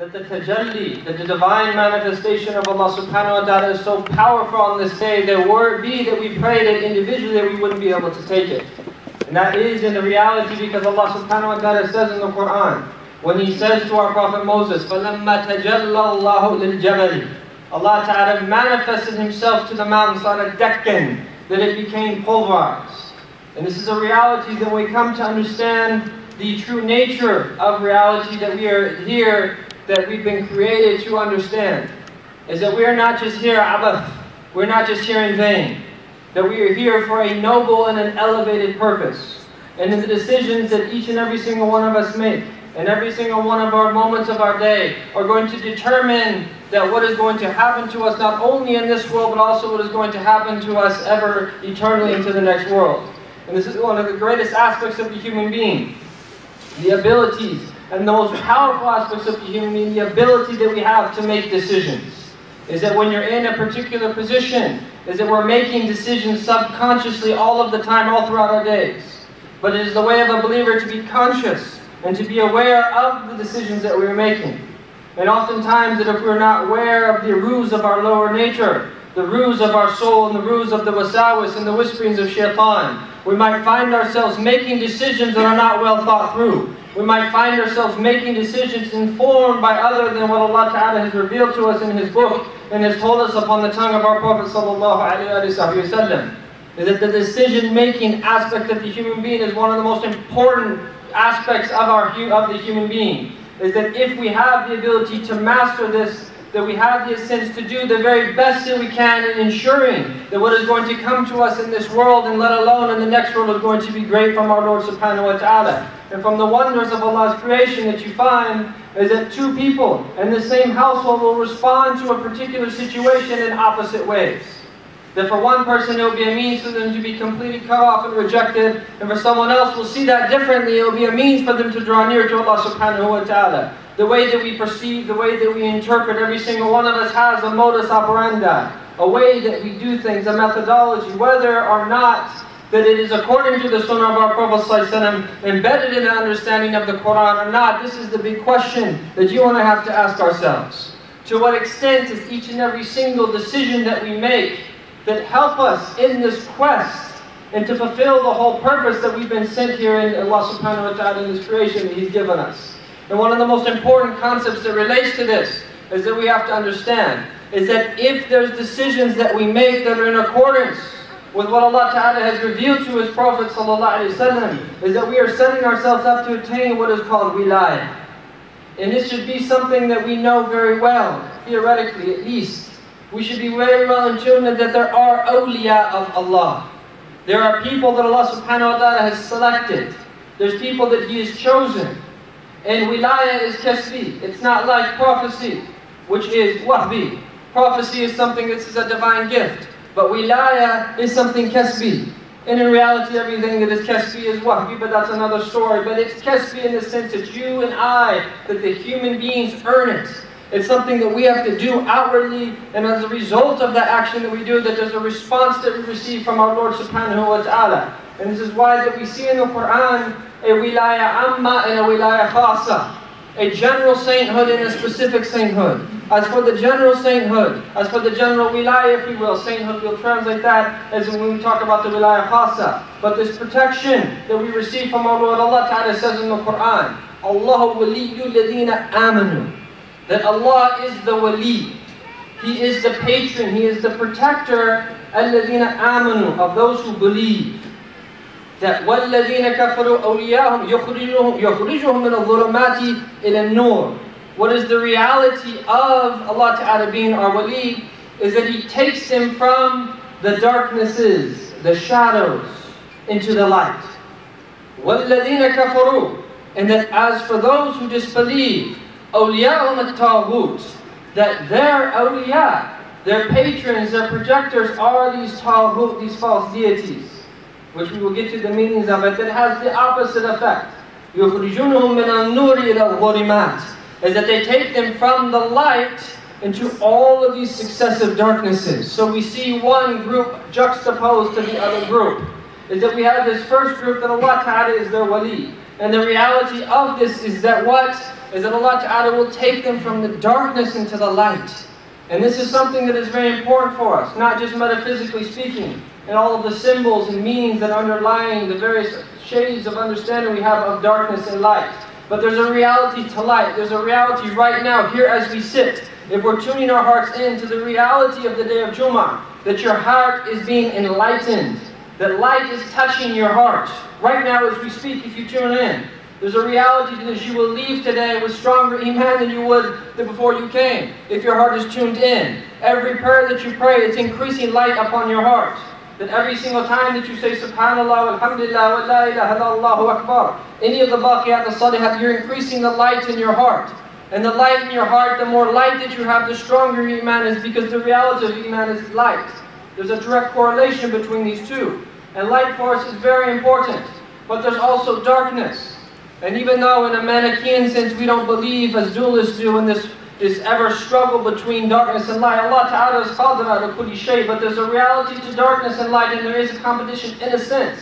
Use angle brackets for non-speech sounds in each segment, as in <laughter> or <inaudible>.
that the tajalli, that the divine manifestation of Allah subhanahu wa ta'ala is so powerful on this day that were it be that we prayed it individually, that we wouldn't be able to take it. And that is in the reality because Allah subhanahu wa ta'ala says in the Quran, when He says to our Prophet Moses, Allah ta'ala manifested Himself to the mountain, a dakkan, that it became pulverized. And this is a reality that we come to understand the true nature of reality that we are here that we've been created to understand. Is that we are not just here abath, we're not just here in vain. That we are here for a noble and an elevated purpose. And in the decisions that each and every single one of us make, and every single one of our moments of our day are going to determine that what is going to happen to us not only in this world, but also what is going to happen to us ever eternally into the next world. And this is one of the greatest aspects of the human being. The abilities and the most powerful aspects of the human being, the ability that we have to make decisions. Is that when you're in a particular position, is that we're making decisions subconsciously all of the time, all throughout our days. But it is the way of a believer to be conscious and to be aware of the decisions that we're making. And oftentimes that if we're not aware of the ruse of our lower nature, the ruse of our soul and the ruse of the wasawis and the whisperings of shaitan, we might find ourselves making decisions that are not well thought through. We might find ourselves making decisions informed by other than what Allah Ta'ala has revealed to us in His book and has told us upon the tongue of our Prophet Sallallahu Alaihi Wasallam. Is that the decision-making aspect of the human being is one of the most important aspects of, our, of the human being is that if we have the ability to master this, that we have the sense to do the very best that we can in ensuring that what is going to come to us in this world and let alone in the next world is going to be great from our Lord subhanahu wa ta'ala. And from the wonders of Allah's creation that you find is that two people in the same household will respond to a particular situation in opposite ways. That for one person it will be a means for them to be completely cut off and rejected, and for someone else will see that differently, it will be a means for them to draw near to Allah subhanahu wa ta'ala. The way that we perceive, the way that we interpret, every single one of us has a modus operandi, a way that we do things, a methodology, whether or not that it is according to the Sunnah of our Prophet ﷺ, embedded in the understanding of the Quran or not, this is the big question that you and I have to ask ourselves. To what extent is each and every single decision that we make that help us in this quest and to fulfill the whole purpose that we've been sent here in Allah subhanahu wa ta'ala in this creation that He's given us. And one of the most important concepts that relates to this is that we have to understand is that if there's decisions that we make that are in accordance with what Allah Ta'ala has revealed to His Prophet Sallallahu is that we are setting ourselves up to attain what is called wilayah. And this should be something that we know very well, theoretically at least. We should be very well in tune that there are awliya of Allah. There are people that Allah subhanahu wa ta'ala has selected. There's people that He has chosen. And wilayah is kasbi. It's not like prophecy, which is wahbi. Prophecy is something that is a divine gift. But wilayah is something kasbi. And in reality, everything that is kasbi is wahbi, but that's another story. But it's kasbi in the sense that you and I, that the human beings earn it. It's something that we have to do outwardly, and as a result of that action that we do, that there's a response that we receive from our Lord subhanahu wa ta'ala. And this is why that we see in the Quran a wilaya amma and a wilaya khasa. A general sainthood and a specific sainthood. As for the general sainthood, as for the general wilaya, if we will, sainthood, we'll translate that as when we talk about the wilaya khasa. But this protection that we receive from our Lord Allah Ta'ala says in the Quran, Allahu waliyyu ladina amanu that Allah is the wali. He is the patron, He is the protector, الَّذِينَ آمَنُوا, of those who believe. That وَالَّذِينَ كَفَرُوا أَوْلِيَاهُمْ يُخْرِجُهُمْ مِنَ الظُّلُمَاتِ إِلَى النُّورِ What is the reality of Allah Ta'ala being our wali is that He takes them from the darknesses, the shadows, into the light. وَالَّذِينَ كَفَرُوا And that as for those who disbelieve, awliya'um at that their awliya, their patrons, their projectors are these taghut, these false deities, which we will get to the meanings of it, that has the opposite effect. يُخْرِجُونَهُم مِّنَ النُّورِ إِلَى الظُّلِمَاتِ Is that they take them from the light into all of these successive darknesses. So we see one group juxtaposed to the other group. Is that we have this first group that Allah Ta'ala is their wali. And the reality of this is that what? Is that Allah Ta'ala will take them from the darkness into the light. And this is something that is very important for us, not just metaphysically speaking, and all of the symbols and meanings that underlying the various shades of understanding we have of darkness and light. But there's a reality to light. There's a reality right now, here as we sit. If we're tuning our hearts in to the reality of the day of Jum'ah, that your heart is being enlightened, that light is touching your heart. Right now as we speak, if you tune in, there's a reality to this. You will leave today with stronger iman than you would before you came, if your heart is tuned in. Every prayer that you pray, it's increasing light upon your heart. That every single time that you say Subhanallah, Alhamdulillah, wa la ilaha illallah, Akbar, any of the baqiyat al-salihat, you're increasing the light in your heart. And the light in your heart, the more light that you have, the stronger iman is because the reality of iman is light. There's a direct correlation between these two. And light for us is very important. But there's also darkness. And even though in a Manichaean sense we don't believe as dualists do in this, this ever struggle between darkness and light, Allah Ta'ala has is qadir ala kulli shay, but there's a reality to darkness and light and there is a competition in a sense.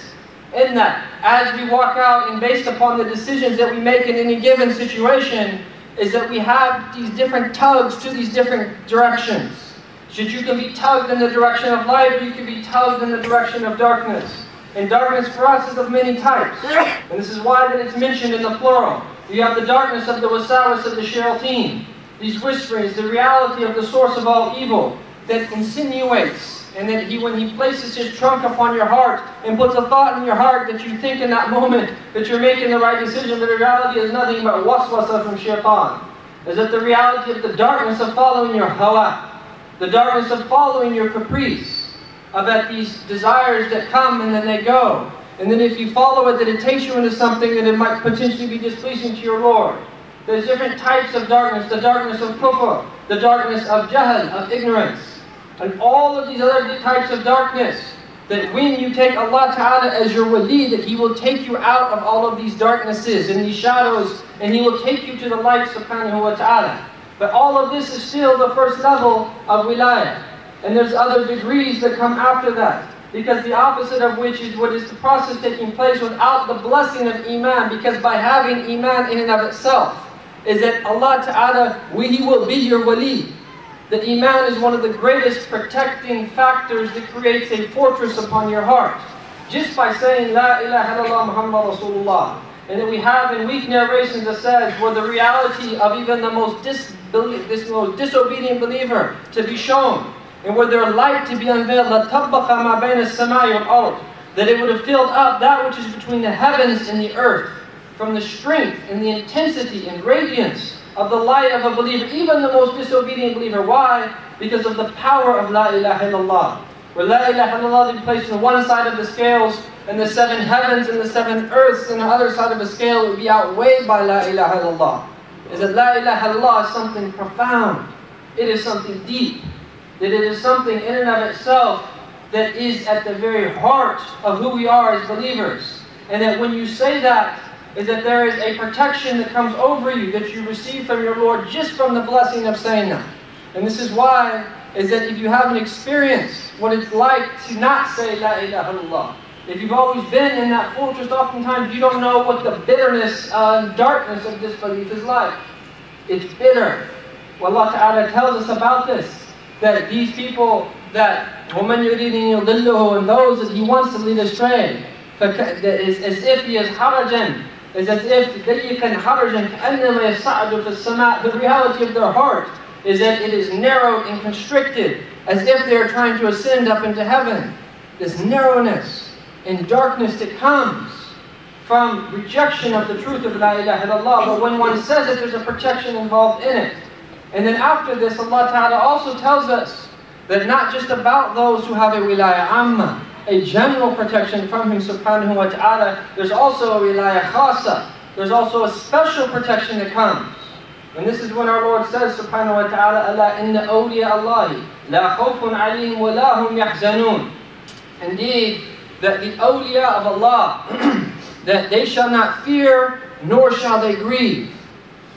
In that, as we walk out and based upon the decisions that we make in any given situation, is that we have these different tugs to these different directions. Should you can be tugged in the direction of light or you can be tugged in the direction of darkness. And darkness for us is of many types. <laughs> And this is why that it's mentioned in the plural. You have the darkness of the wasawis of the shayateen. These whisperings, the reality of the source of all evil that insinuates and that he, when he places his trunk upon your heart and puts a thought in your heart that you think in that moment that you're making the right decision, but the reality is nothing but waswasa from shaitan. Is that the reality of the darkness of following your hawa, the darkness of following your caprice, that these desires that come and then they go. And then if you follow it, that it takes you into something that it might potentially be displeasing to your Lord. There's different types of darkness, the darkness of kufr, the darkness of jahl, of ignorance and all of these other types of darkness. That when you take Allah Ta'ala as your wali, that He will take you out of all of these darknesses and these shadows, and He will take you to the light subhanahu wa ta'ala. But all of this is still the first level of wilayah. And there's other degrees that come after that. Because the opposite of which is what is the process taking place without the blessing of Iman. Because by having Iman in and of itself, is that Allah Ta'ala, He will be your wali that Iman is one of the greatest protecting factors that creates a fortress upon your heart. Just by saying, La ilaha illallah Muhammad Rasulullah. And then we have in weak narrations that says, where the reality of even the most, disbelief, this most disobedient believer to be shown, and where their light to be unveiled, that it would have filled up that which is between the heavens and the earth, from the strength and the intensity and radiance of the light of a believer, even the most disobedient believer. Why? Because of the power of La ilaha illallah. Where La ilaha illallah is placed on one side of the scales, and the seven heavens and the seven earths on the other side of the scale would be outweighed by La ilaha illallah. Is that La ilaha illallah is something profound. It is something deep. That it is something in and of itself that is at the very heart of who we are as believers. And that when you say that, is that there is a protection that comes over you that you receive from your Lord just from the blessing of saying that. And this is why, is that if you haven't experienced what it's like to not say La ilaha illallah, if you've always been in that fortress, oftentimes you don't know what the bitterness and darkness of disbelief is like. It's bitter. Well, Allah Ta'ala tells us about this, that these people that woman yudillahu and those that he wants to lead astray It's as if he is harajan It's as if they can harajan the reality of their heart is that it is narrowed and constricted as if they are trying to ascend up into heaven. This narrowness and darkness that comes from rejection of the truth of La ilaha illallah but when one says it there's a protection involved in it and then after this, Allah Ta'ala also tells us that not just about those who have a wilayah amma, a general protection from Him subhanahu wa ta'ala, there's also a wilayah khasa. There's also a special protection that comes. And this is when our Lord says subhanahu wa ta'ala, Allah inna awliya Allahi la khawfun alayhim wa la hum yahzanun. Indeed, that the awliya of Allah, <clears throat> that they shall not fear, nor shall they grieve.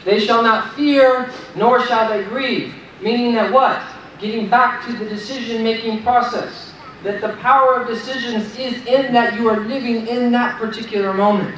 They shall not fear, nor shall they grieve. Meaning that what? Getting back to the decision-making process that the power of decisions is in that you are living in that particular moment.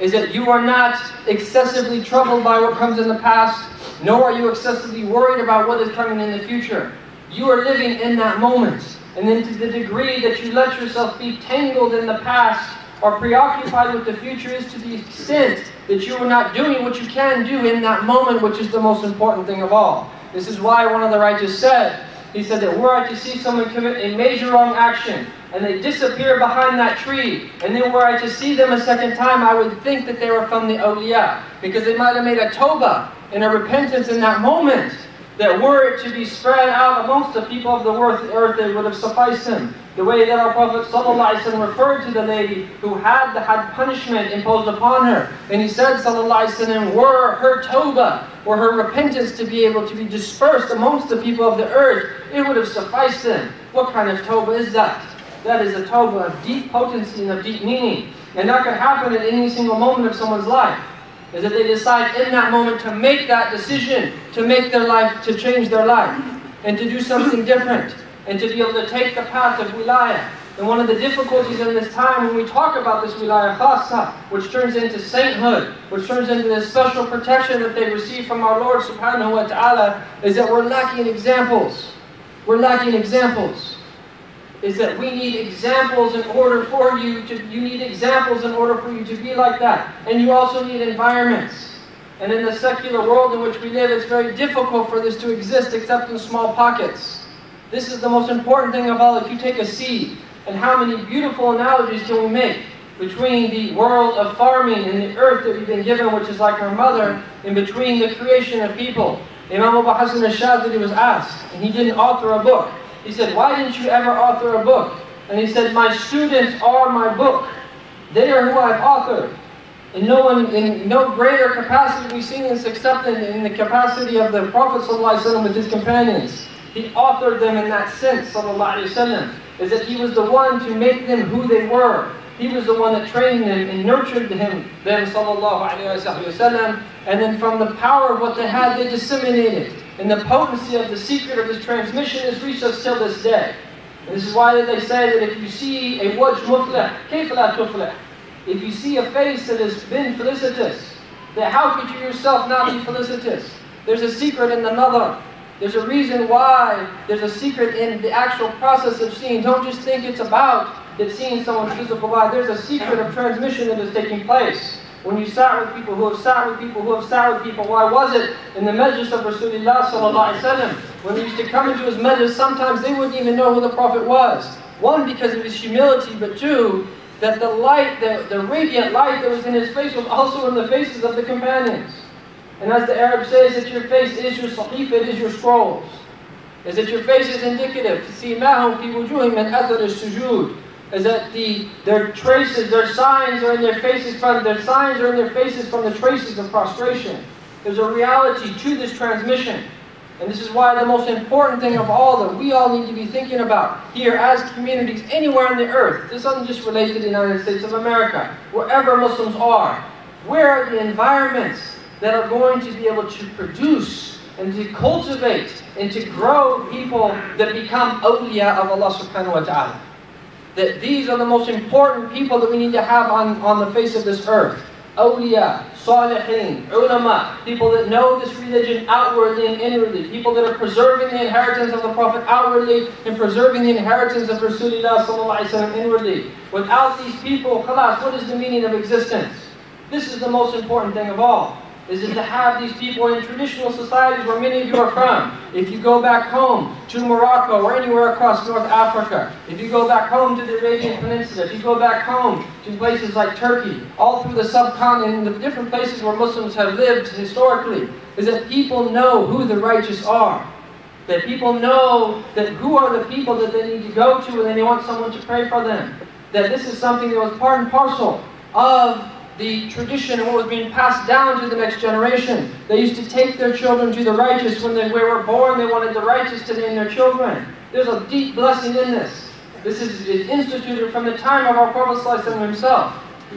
is that you are not excessively troubled by what comes in the past, nor are you excessively worried about what is coming in the future. You are living in that moment. And then to the degree that you let yourself be tangled in the past or preoccupied with the future is to the extent that you are not doing what you can do in that moment, which is the most important thing of all. This is why one of the righteous said, he said that were I to see someone commit a major wrong action and they disappear behind that tree, and then were I to see them a second time, I would think that they were from the awliya, because they might have made a toba and a repentance in that moment that were it to be spread out amongst the people of the earth, it would have sufficed him. The way that our Prophet ﷺ referred to the lady who had the had punishment imposed upon her. And he said, ﷺ, were her tawbah, were her repentance to be able to be dispersed amongst the people of the earth, it would have sufficed them. What kind of tawbah is that? That is a tawbah of deep potency and of deep meaning. And that could happen at any single moment of someone's life is that they decide in that moment to make that decision, to make their life, to change their life, and to do something different, and to be able to take the path of wilayah. And one of the difficulties in this time when we talk about this wilayah khasa, which turns into sainthood, which turns into this special protection that they receive from our Lord subhanahu wa ta'ala, is that we're lacking examples. We're lacking examples is that we need examples in order for you to, you need examples in order for you to be like that. And you also need environments. And in the secular world in which we live, it's very difficult for this to exist except in small pockets. This is the most important thing of all. If you take a seed, and how many beautiful analogies can we make between the world of farming and the earth that we've been given, which is like our mother, in between the creation of people. Imam Abu Hassan al-Shadhili was asked, and he didn't author a book. He said, why didn't you ever author a book? And he said, my students are my book. They are who I've authored. In no, one, in no greater capacity we see this except in, in the capacity of the Prophet ﷺ with his companions. He authored them in that sense, وسلم, is that he was the one to make them who they were. He was the one that trained them and nurtured him, them, وسلم, and then from the power of what they had, they disseminated. and the potency of the secret of his transmission has reached us till this day. And this is why they say that if you see a wajh muflih, kayfala tuflih, if you see a face that has been felicitous, then how could you yourself not be felicitous? There's a secret in the nadar. There's a reason why there's a secret in the actual process of seeing. Don't just think it's about that seeing someone's physical body. There's a secret of transmission that is taking place. When you sat with people who have sat with people who have sat with people, why was it in the majlis of Rasulullah sallallahu when they used to come into his majlis, sometimes they wouldn't even know who the Prophet was. One, because of his humility, but two, that the light, the, the radiant light that was in his face was also in the faces of the companions. And as the Arab says, that your face is your sahif, it is your scrolls. Is that your face is indicative. سِيمَاهُمْ فِي وُجُوهِمْ مِنْ أَثَرِ السُّجُودِ is that the their traces, their signs are in their faces from their signs are in their faces from the traces of prostration. There's a reality to this transmission. And this is why the most important thing of all that we all need to be thinking about here as communities anywhere on the earth. This doesn't just relate to the United States of America. Wherever Muslims are, where are the environments that are going to be able to produce and to cultivate and to grow people that become awliya of Allah subhanahu wa ta'ala that these are the most important people that we need to have on, on the face of this earth. Awliya, Salihin, Ulama, people that know this religion outwardly and inwardly, people that are preserving the inheritance of the Prophet outwardly and preserving the inheritance of Rasulullah inwardly. Without these people, khalas, what is the meaning of existence? This is the most important thing of all is it to have these people in traditional societies where many of you are from. If you go back home to Morocco or anywhere across North Africa, if you go back home to the Arabian Peninsula, if you go back home to places like Turkey, all through the subcontinent, the different places where Muslims have lived historically, is that people know who the righteous are. That people know that who are the people that they need to go to when they want someone to pray for them. That this is something that was part and parcel of the tradition and what was being passed down to the next generation. They used to take their children to the righteous. When they were born, they wanted the righteous to name their children. There's a deep blessing in this. This is instituted from the time of our Prophet himself.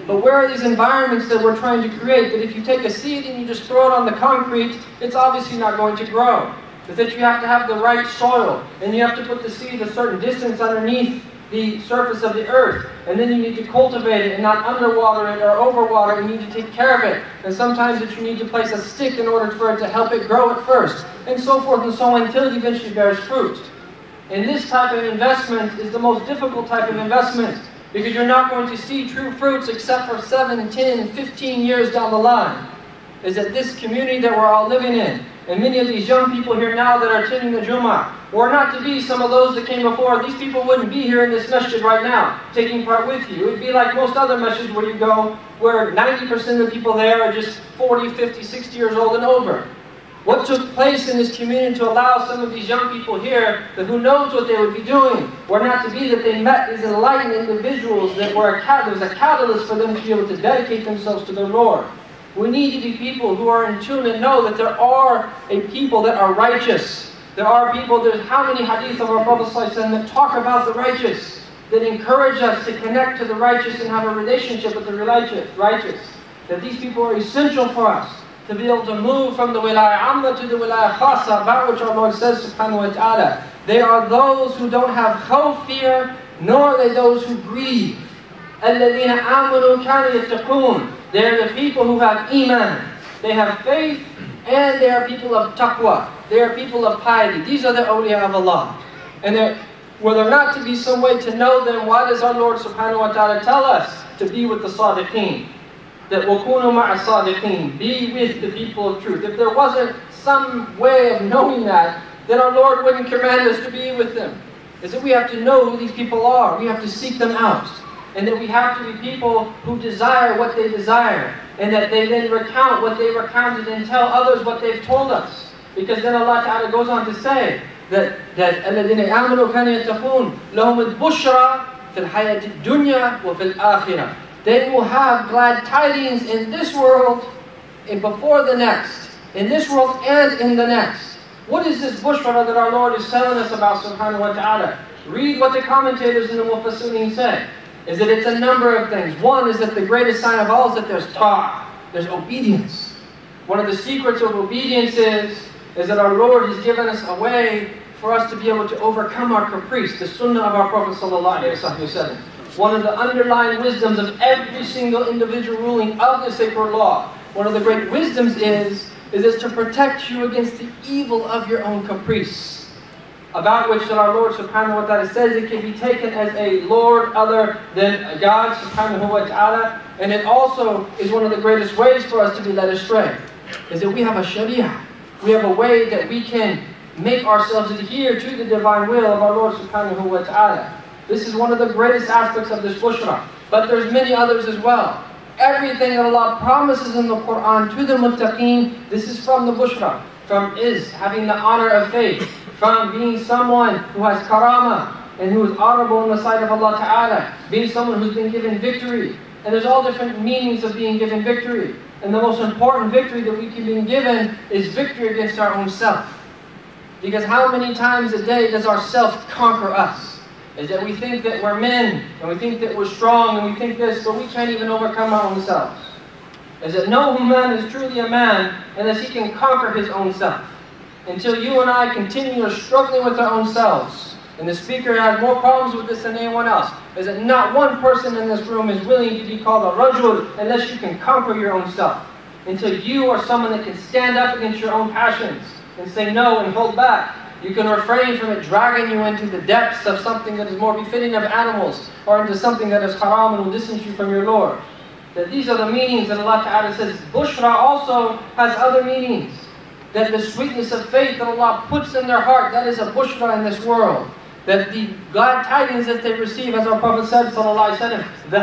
But where are these environments that we're trying to create? That if you take a seed and you just throw it on the concrete, it's obviously not going to grow. Is that you have to have the right soil, and you have to put the seed a certain distance underneath the surface of the earth. And then you need to cultivate it and not underwater it or overwater it. You need to take care of it. And sometimes that you need to place a stick in order for it to help it grow at first. And so forth and so on until it eventually bears fruit. And this type of investment is the most difficult type of investment because you're not going to see true fruits except for 7, 10, 15 years down the line. Is that this community that we're all living in, and many of these young people here now that are attending the Jummah, were not to be some of those that came before, these people wouldn't be here in this masjid right now, taking part with you. It would be like most other masjids where you go, where 90% of the people there are just 40, 50, 60 years old and over. What took place in this community to allow some of these young people here, that who knows what they would be doing, were not to be that they met these enlightened individuals that were a, there was a catalyst for them to be able to dedicate themselves to their Lord. We need to be people who are in tune and know that there are a people that are righteous. There are people, there's how many hadith of our Prophet that talk about the righteous, that encourage us to connect to the righteous and have a relationship with the righteous. That these people are essential for us to be able to move from the wilayah amma to the wilayah khasa, about which our Lord says subhanahu wa ta'ala. They are those who don't have khawf fear, nor are they those who grieve. الَّذِينَ آمَنُوا كَانُوا يَتَّقُونَ They're the people who have iman. They have faith, and they are people of taqwa. They are people of piety. These are the awliya of Allah. And were there not to be some way to know them, why does our Lord subhanahu wa ta'ala tell us to be with the sadiqeen? that وَكُونُوا مَعَ الصَّادِقِينَ Be with the people of truth. If there wasn't some way of knowing that, then our Lord wouldn't command us to be with them. Is that we have to know who these people are. We have to seek them out. And that we have to be people who desire what they desire. And that they then recount what they recounted and tell others what they've told us. Because then Allah Ta'ala goes on to say that that الَّذِينَ آمَنُوا كَانُوا يَتَّقُونَ لَهُمُ الْبُشْرَى فِي الْحَيَاةِ الدُّنْيَا وَفِي الْآخِرَةِ they will have glad tidings in this world and before the next. In this world and in the next. What is this bushra that our Lord is telling us about subhanahu wa ta'ala? Read what the commentators in the Mufassirin say. Is that it's a number of things. One is that the greatest sign of all is that there's talk, There's obedience. One of the secrets of obedience is, is that our Lord has given us a way for us to be able to overcome our caprice. The sunnah of our Prophet wa one of the underlying wisdoms of every single individual ruling of the sacred law, one of the great wisdoms is, is this to protect you against the evil of your own caprice. About which that our Lord subhanahu wa ta'ala says it can be taken as a Lord other than a God subhanahu wa ta'ala. And it also is one of the greatest ways for us to be led astray. Is that we have a sharia. We have a way that we can make ourselves adhere to the divine will of our Lord subhanahu wa ta'ala. This is one of the greatest aspects of this bushra. But there's many others as well. Everything that Allah promises in the Quran to the muttaqeen, this is from the bushra. From is having the honor of faith. From being someone who has karama and who is honorable in the sight of Allah Ta'ala. Being someone who's been given victory. And there's all different meanings of being given victory. And the most important victory that we can be given is victory against our own self. Because how many times a day does our self conquer us? is that we think that we're men, and we think that we're strong, and we think this, but we can't even overcome our own selves. Is that no man is truly a man unless he can conquer his own self. Until you and I continue struggling with our own selves, and the speaker has more problems with this than anyone else, is that not one person in this room is willing to be called a rajul unless you can conquer your own self. Until you are someone that can stand up against your own passions and say no and hold back you can refrain from it dragging you into the depths of something that is more befitting of animals or into something that is haram and will distance you from your Lord. That these are the meanings that Allah Ta'ala says. Bushra also has other meanings That the sweetness of faith that Allah puts in their heart, that is a bushra in this world. That the glad tidings that they receive, as our Prophet said, sallallahu alayhi wa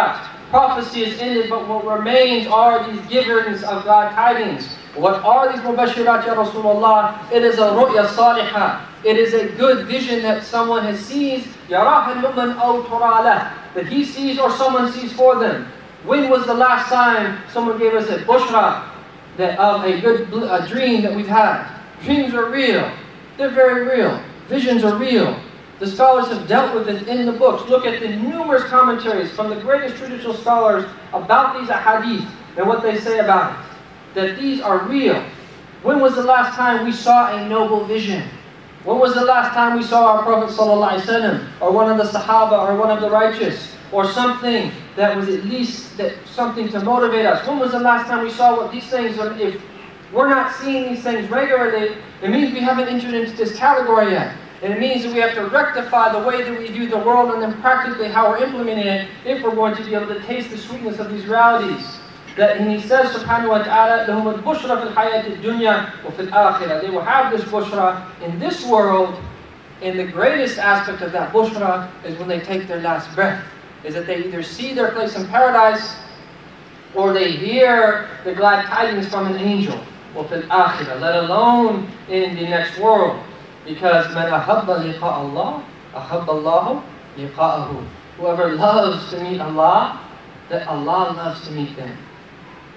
sallam, Prophecy is ended, but what remains are these givers of glad tidings. What are these mubashirat ya Rasulullah? It is a ru'ya salihah. It is a good vision that someone has sees, يَرَاهَ الْمُؤْمِنْ أَوْ تُرَى That he sees or someone sees for them. When was the last time someone gave us a bushra that, of a good a dream that we've had? Dreams are real. They're very real. Visions are real. The scholars have dealt with it in the books. Look at the numerous commentaries from the greatest traditional scholars about these ahadith and what they say about it that these are real. When was the last time we saw a noble vision? When was the last time we saw our Prophet or one of the Sahaba, or one of the righteous, or something that was at least that something to motivate us? When was the last time we saw what these things are? If we're not seeing these things regularly, it means we haven't entered into this category yet. And it means that we have to rectify the way that we view the world and then practically how we're implementing it if we're going to be able to taste the sweetness of these realities. That and he says subhanahu wa ta'ala, لَهُمُ الْبُشْرَى فِي الْحَيَاةِ الدُّنْيَا وَفِي الْآخِرَةِ They will have this bushra in this world and the greatest aspect of that bushra is when they take their last breath. Is that they either see their place in paradise or they hear the glad tidings from an angel. وَفِي الْآخِرَةِ Let alone in the next world. Because مَنْ أَحَبَّ لِقَاءَ اللَّهِ أَحَبَّ اللَّهُ لِقَاءَهُ Whoever loves to meet Allah, that Allah loves to meet them.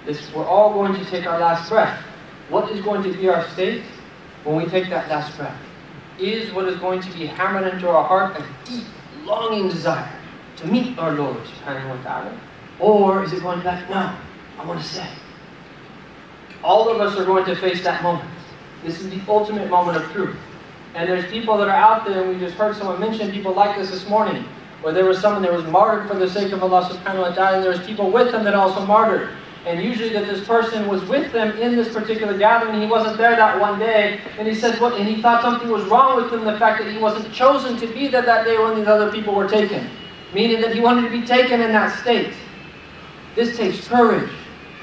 This, we're all going to take our last breath. What is going to be our state when we take that last breath? Is what is going to be hammered into our heart a deep, longing desire to meet our Lord subhanahu wa ta'ala? Or is it going be no, I want to stay. All of us are going to face that moment. This is the ultimate moment of truth. And there's people that are out there, and we just heard someone mention people like this this morning, where there was someone that was martyred for the sake of Allah subhanahu wa ta'ala, and there was people with them that also martyred. And usually that this person was with them in this particular gathering, he wasn't there that one day, and he said what and he thought something was wrong with him, the fact that he wasn't chosen to be there that day when these other people were taken Meaning that he wanted to be taken in that state. This takes courage.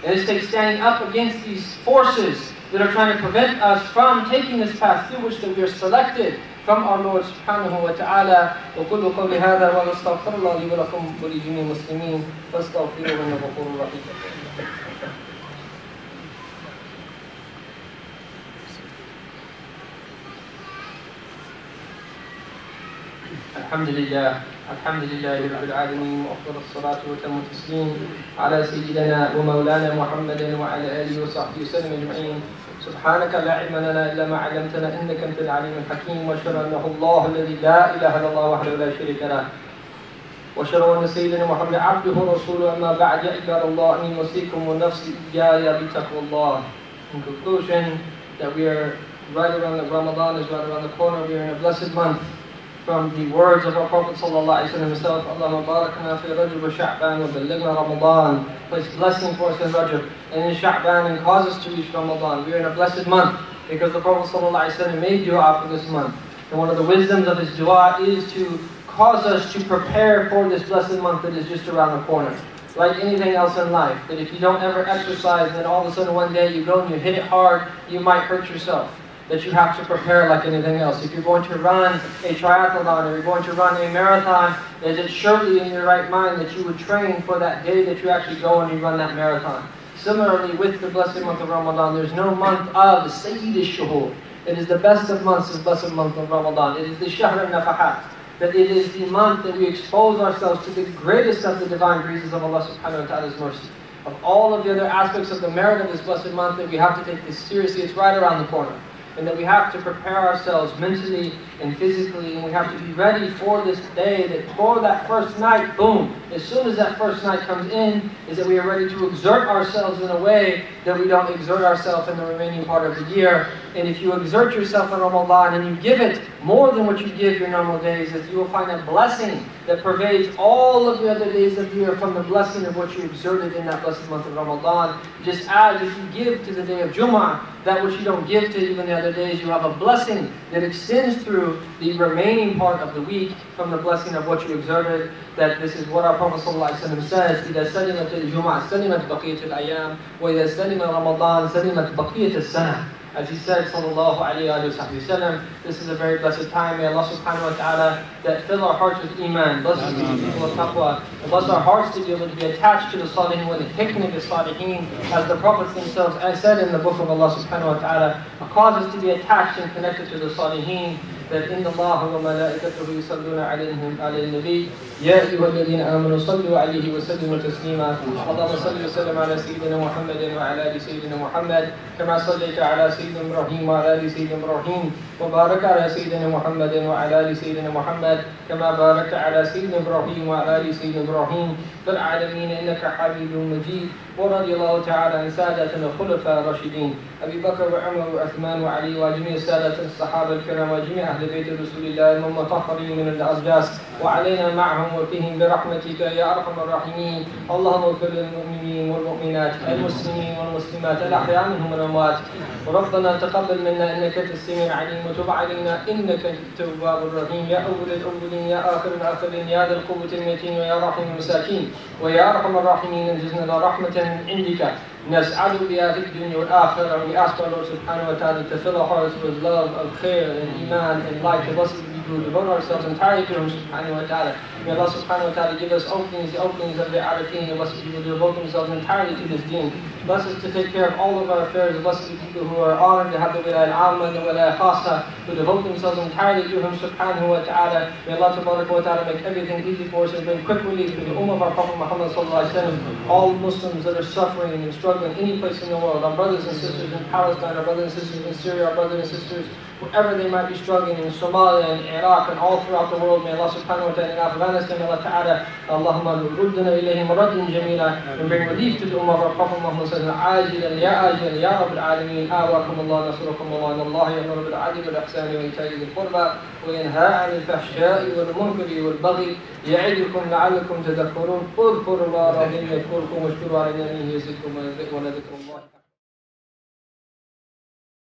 And this takes standing up against these forces that are trying to prevent us from taking this path through which that we are selected from our Lord subhanahu wa ta'ala. وقل قولي هذا واستغفر الله لي ولكم ولجميع المسلمين فاستغفروه انه غفور رحيم. الحمد لله الحمد لله رب العالمين وأفضل الصلاة وتم التسليم على سيدنا ومولانا محمد وعلى آله وصحبه وسلم أجمعين. سبحانك لا علم لنا إلا ما علمتنا إنك أنت العليم الحكيم. وأشهد أنه الله الذي لا إله إلا الله وحده لا شريك له. وأشهد أن سيدنا محمد عبده ورسوله. أما بعد يا عباد الله أني أوصيكم ونفسي إياي بتقوى الله. In conclusion, that we are right around the Ramadan is right around the corner. We are in a blessed month. From the words of our Prophet ﷺ himself, Allahumma barakna fi Rajab Sha'ban wa Ramadan. Place blessing for us in Rajab and in Sha'ban and cause us to reach Ramadan. We are in a blessed month because the Prophet ﷺ made dua for this month. And one of the wisdoms of his dua is to cause us to prepare for this blessed month that is just around the corner. Like anything else in life, that if you don't ever exercise, then all of a sudden one day you go and you hit it hard, you might hurt yourself that you have to prepare like anything else. If you're going to run a triathlon or you're going to run a marathon, is it surely in your right mind that you would train for that day that you actually go and you run that marathon? Similarly, with the blessed month of Ramadan, there's no month of Sayyid al-Shuhur. It is the best of months, the blessed month of Ramadan. It is the Shahr al-Nafahat. That it is the month that we expose ourselves to the greatest of the divine graces of Allah subhanahu wa ta'ala's mercy. Of all of the other aspects of the merit of this blessed month, that we have to take this seriously. It's right around the corner and that we have to prepare ourselves mentally and physically, and we have to be ready for this day, that for that first night, boom, as soon as that first night comes in, is that we are ready to exert ourselves in a way that we don't exert ourselves in the remaining part of the year. And if you exert yourself in Ramadan and you give it more than what you give your normal days, that you will find a blessing that pervades all of the other days of the year from the blessing of what you exerted in that blessed month of Ramadan. Just as if you give to the day of Jummah, that which you don't give to even the other days, you have a blessing that extends through the remaining part of the week from the blessing of what you exerted. That this is what our Prophet ﷺ says, إذا سلمت الجمعة سلمت بقية الأيام وإذا سلم رمضان سلمت بقية السنة as he said, sallallahu alayhi wa sallam, this is a very blessed time. May Allah subhanahu wa ta'ala that fill our hearts with iman. Bless us to be people of taqwa. And bless our hearts to be able to be attached to the salihin with the hikmah of salihin. As the prophets themselves As said in the book of Allah subhanahu wa ta'ala, cause us to be attached and connected to the salihin. That إن الله وملائكته يصلون عليهم على النبي. يا أيها الذين آمنوا صلوا عليه وسلموا تسليما. اللهم صل وسلم على سيدنا محمد وعلى آل سيدنا محمد كما صليت على سيدنا إبراهيم وعلى آل سيدنا إبراهيم. وبارك على سيدنا محمد وعلى آل سيدنا محمد كما باركت على سيدنا إبراهيم وعلى آل سيدنا إبراهيم في العالمين إنك حميد مجيد. ورضي الله تعالى عن سادتنا الخلفاء الراشدين. أبي بكر وعمر وعثمان وعلي وجميع سادة الصحابة الكرام وجميع أهل بيت رسول الله المطهرين من الأرجاس. وعلينا معهم وفيهم برحمتك يا أرحم الراحمين. اللهم اغفر للمؤمنين والمؤمنات المسلمين والمسلمات الأحياء منهم والأموات. ربنا تقبل منا إنك أنت السميع العليم وتب علينا إنك التواب الرحيم. يا أول الأولين يا آخر الآخرين يا ذا القوة المتين ويا رحم المساكين ويا أرحم الراحمين. انجزنا لنا رحمة من عندك. نسعد بها في الدنيا والآخرة. We ask our Lord subhanahu wa ta'ala to fill our hearts with love of khair and iman and light of us to devote ourselves entirely to Him subhanahu wa ta'ala. May Allah subhanahu wa ta'ala give us openings, the openings of the arifin, of us people to devote themselves entirely to this deen. Bless us to take care of all of our affairs. Bless the people who are honored to have the wilayah al-amma and the wilayah khasa, who devote themselves entirely to Him subhanahu wa ta'ala. May Allah subhanahu wa ta'ala make everything easy for us and bring quick relief to the ummah of our Prophet Muhammad sallallahu alaihi wasallam. All Muslims that are suffering and struggling any place in the world, our brothers and sisters in Palestine, our brothers and sisters in Syria, our brothers and sisters wherever they might be struggling in Somalia and Iraq and all throughout the world. May Allah subhanahu wa ta'ala in Afghanistan, may Allah ta'ala, Allahumma ruddana ilayhim raddin jamila and bring relief to the ummah of our Prophet Muhammad sallallahu alaihi wasallam. عاجلا يا آجلا يا رب العالمين آواكم الله نصركم الله إن الله يأمر بالعدل والإحسان وإيتاء ذي القربى وينهى عن الفحشاء والمنكر والبغي يعظكم لعلكم تذكرون اذكروا الله العظيم يذكركم واشكروا على نعمه يزدكم ولذكر الله